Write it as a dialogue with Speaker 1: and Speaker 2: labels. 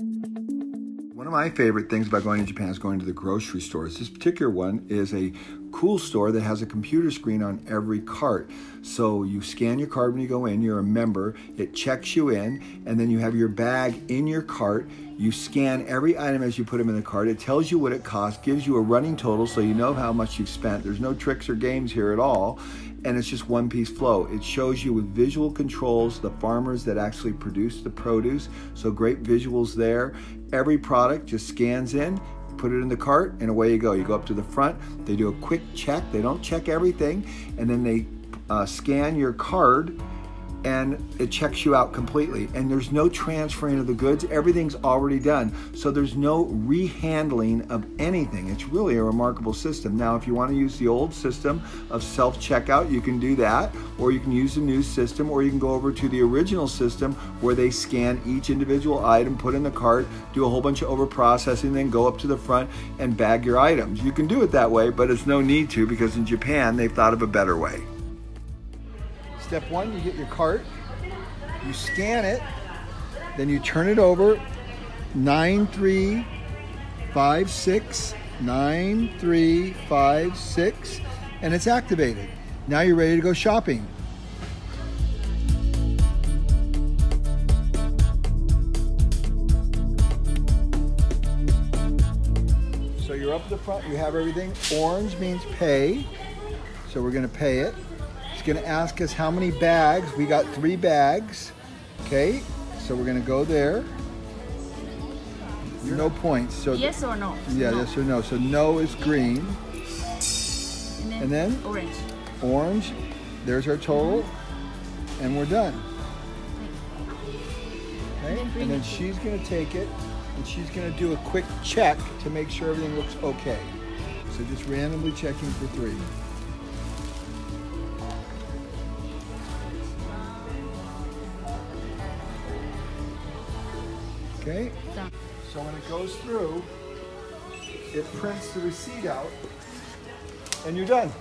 Speaker 1: One of my favorite things about going to Japan is going to the grocery stores. This particular one is a cool store that has a computer screen on every cart. So you scan your card when you go in, you're a member, it checks you in, and then you have your bag in your cart. You scan every item as you put them in the cart. It tells you what it costs, gives you a running total so you know how much you've spent. There's no tricks or games here at all and it's just one piece flow. It shows you with visual controls the farmers that actually produce the produce. So great visuals there. Every product just scans in, put it in the cart, and away you go. You go up to the front, they do a quick check. They don't check everything, and then they uh, scan your card and it checks you out completely. And there's no transferring of the goods, everything's already done. So there's no rehandling of anything. It's really a remarkable system. Now, if you want to use the old system of self checkout, you can do that, or you can use the new system, or you can go over to the original system where they scan each individual item, put in the cart, do a whole bunch of over processing, then go up to the front and bag your items. You can do it that way, but it's no need to because in Japan they've thought of a better way. Step one, you get your cart, you scan it, then you turn it over 9356, 9356, and it's activated. Now you're ready to go shopping. So you're up the front, you have everything. Orange means pay, so we're gonna pay it. It's gonna ask us how many bags. We got three bags. Okay, so we're gonna go there. No points. So
Speaker 2: yes or no?
Speaker 1: yeah,
Speaker 2: no.
Speaker 1: yes or no. So no is green.
Speaker 2: And then,
Speaker 1: And then?
Speaker 2: orange.
Speaker 1: Orange. There's our total, and we're done. Okay,
Speaker 2: then
Speaker 1: and then she's gonna take it, and she's gonna do a quick check to make sure everything looks okay. So just randomly checking for three. Okay, so when it goes through, it prints the receipt out, and you're done.